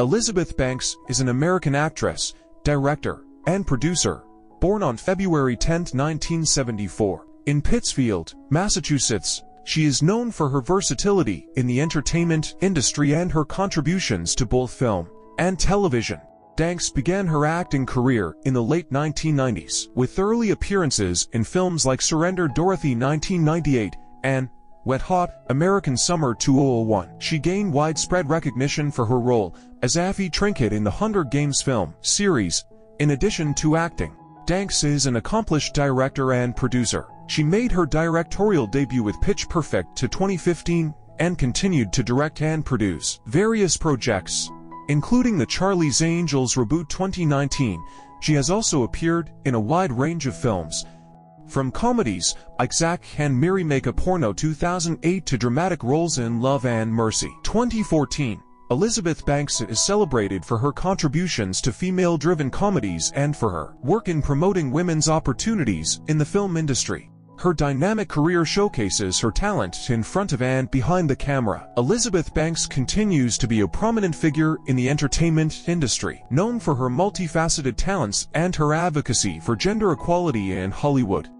Elizabeth Banks is an American actress, director, and producer, born on February 10, 1974. In Pittsfield, Massachusetts, she is known for her versatility in the entertainment industry and her contributions to both film and television. Banks began her acting career in the late 1990s with early appearances in films like Surrender Dorothy 1998 and Wet Hot American Summer 2001. She gained widespread recognition for her role as Effie Trinket in the Hunger Games film series, in addition to acting. Banks is an accomplished director and producer. She made her directorial debut with Pitch Perfect 2 2015 and continued to direct and produce various projects, including the Charlie's Angels reboot 2019. She has also appeared in a wide range of films, from comedies like Zack and Miri Make a Porno 2008 to dramatic roles in Love and Mercy 2014. Elizabeth Banks is celebrated for her contributions to female-driven comedies and for her work in promoting women's opportunities in the film industry. Her dynamic career showcases her talent in front of and behind the camera. Elizabeth Banks continues to be a prominent figure in the entertainment industry, known for her multifaceted talents and her advocacy for gender equality in Hollywood.